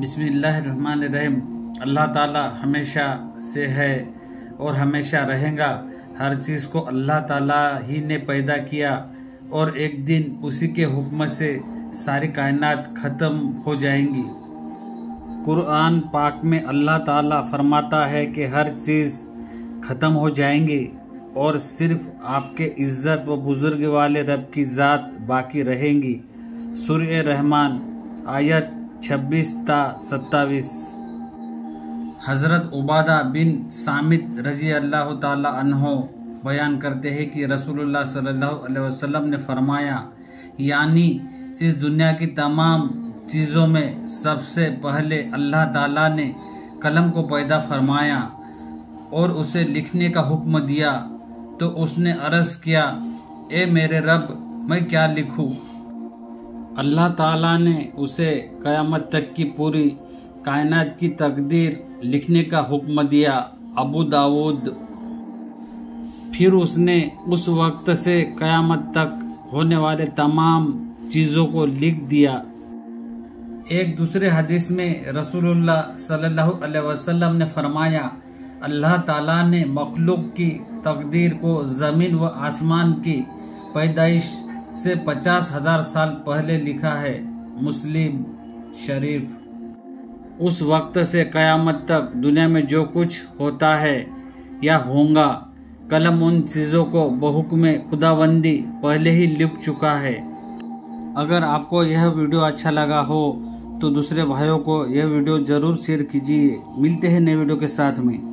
بسم اللہ الرحمن الرحیم۔ اللہ تعالی ہمیشہ سے ہے اور ہمیشہ رہے گا۔ ہر چیز کو اللہ تعالی ہی نے پیدا کیا اور ایک دن اسی کے حکم سے ساری کائنات ختم ہو جائیں گی۔ قرآن پاک میں اللہ تعالی فرماتا ہے کہ ہر چیز ختم ہو جائیں گی اور صرف آپ کے عزت و بزرگ والے رب کی ذات باقی رہیں گی۔ سورہ رحمان آیت چھبیس تا ستاویس۔ حضرت عبادہ بن سامت رضی اللہ تعالی عنہ بیان کرتے ہیں کہ رسول اللہ صلی اللہ علیہ وسلم نے فرمایا یعنی اس دنیا کی تمام چیزوں میں سب سے پہلے اللہ تعالیٰ نے قلم کو پیدا فرمایا اور اسے لکھنے کا حکم دیا تو اس نے عرض کیا، اے میرے رب، میں کیا لکھوں؟ اللہ تعالیٰ نے اسے قیامت تک کی پوری کائنات کی تقدیر لکھنے کا حکم دیا ابو داود۔ پھر اس نے اس وقت سے قیامت تک ہونے والے تمام چیزوں کو لکھ دیا۔ ایک دوسرے حدیث میں رسول اللہ صلی اللہ علیہ وسلم نے فرمایا، اللہ تعالیٰ نے مخلوق کی تقدیر کو زمین و آسمان کی پیدائش سے پچاس ہزار سال پہلے لکھا ہے مسلم شریف۔ اس وقت سے قیامت تک دنیا میں جو کچھ ہوتا ہے یا ہونگا قلم ان چیزوں کو بحکم خدا بندی پہلے ہی لکھ چکا ہے۔ اگر آپ کو یہ ویڈیو اچھا لگا ہو تو دوسرے بھائیوں کو یہ ویڈیو ضرور شیئر کیجیے ملتے ہیں نئے ویڈیو کے ساتھ میں۔